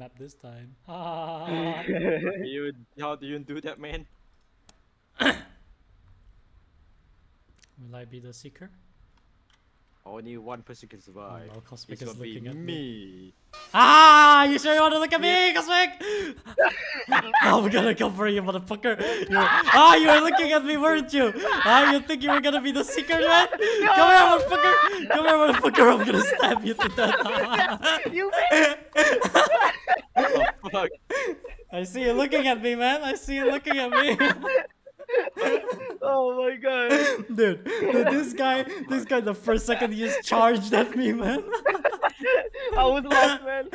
Map this time. Ah. you, how do you do that, man? Will I be the seeker? Only one person can survive. no, Cosmic it's is gonna be looking at me. me. Ah! You sure you want to look at me, Cosmic? I'm gonna come for you, motherfucker. You were, ah, you were looking at me, weren't you? Ah, you think you were gonna be the seeker, man? Come here, motherfucker! Come here, motherfucker! I'm gonna stab you to death. you Fuck. I see you looking at me, man. I see you looking at me. Oh my god. dude, dude, this guy, this guy, the first second he just charged at me, man. I was lost, man.